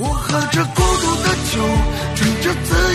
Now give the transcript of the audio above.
我喝着孤独的酒吹着自